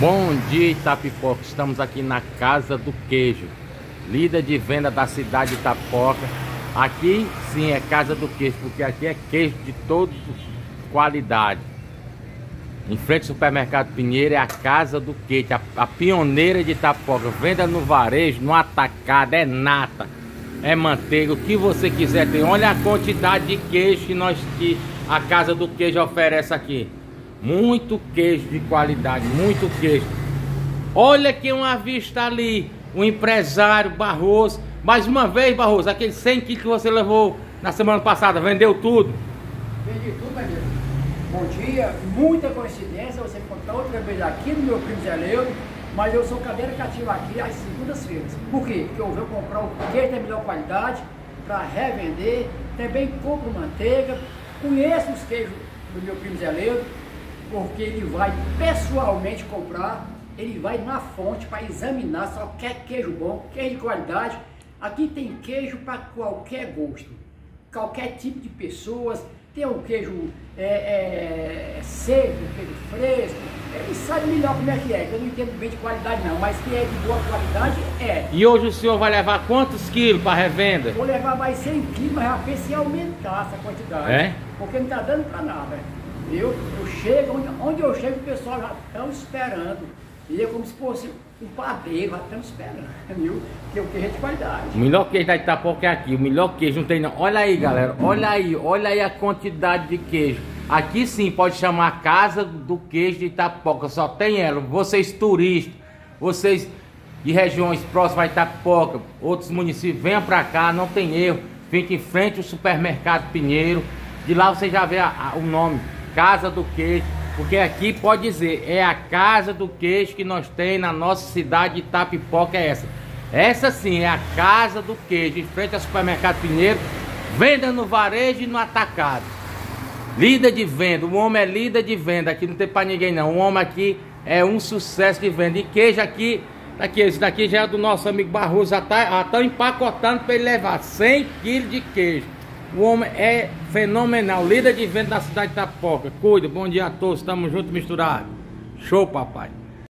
Bom dia Itapipoca, estamos aqui na Casa do Queijo Líder de venda da cidade de Itapoca Aqui sim é Casa do Queijo, porque aqui é queijo de toda qualidade Em frente ao supermercado Pinheiro é a Casa do Queijo A, a pioneira de Itapoca, venda no varejo, no atacado, é nata É manteiga, o que você quiser tem. Olha a quantidade de queijo que, nós, que a Casa do Queijo oferece aqui muito queijo de qualidade, muito queijo. Olha que uma vista ali, o empresário Barroso. Mais uma vez, Barroso, aquele 100 quilos que você levou na semana passada, vendeu tudo? Vendi tudo, meu Bom dia, muita coincidência você encontrar outra vez aqui no meu primo Zé Leudo, mas eu sou cadeira cativa aqui às segundas-feiras. Por quê? Porque eu vou comprar o queijo da melhor qualidade para revender, também compro manteiga, conheço os queijos do meu primo Zé Leudo, porque ele vai pessoalmente comprar, ele vai na fonte para examinar só quer queijo bom, queijo de qualidade. Aqui tem queijo para qualquer gosto, qualquer tipo de pessoas. Tem um queijo é, é, seco, queijo fresco. Ele sabe melhor como é que é. Eu não entendo bem de qualidade não, mas que é de boa qualidade é. E hoje o senhor vai levar quantos quilos para revenda? Vou levar mais 100 quilos, mas já pensei em aumentar essa quantidade. É? Porque não está dando para nada. Eu, eu chego, onde, onde eu chego, o pessoal já estão esperando. E é como se fosse um padeiro, já estão esperando, viu? Que o queijo é de qualidade. O melhor queijo da Itapoca é aqui, o melhor queijo não tem não. Olha aí, galera, olha aí, olha aí a quantidade de queijo. Aqui sim pode chamar Casa do Queijo de Itapoca, só tem ela. Vocês turistas, vocês de regiões próximas a Itapoca, outros municípios, venham pra cá, não tem erro. Fique em frente ao supermercado Pinheiro. De lá você já vê a, a, o nome Casa do Queijo, porque aqui pode dizer, é a Casa do Queijo que nós tem na nossa cidade de Itapipoca, é essa. Essa sim é a Casa do Queijo, em frente ao supermercado Pinheiro, venda no varejo e no atacado. Líder de venda, o homem é líder de venda, aqui não tem para ninguém não, o homem aqui é um sucesso de venda. E queijo aqui, daqui, esse daqui já é do nosso amigo Barroso, já está tá empacotando para ele levar 100 quilos de queijo. O homem é fenomenal, líder de venda da cidade de Itapoca. Cuida, bom dia a todos, estamos juntos misturados. Show, papai.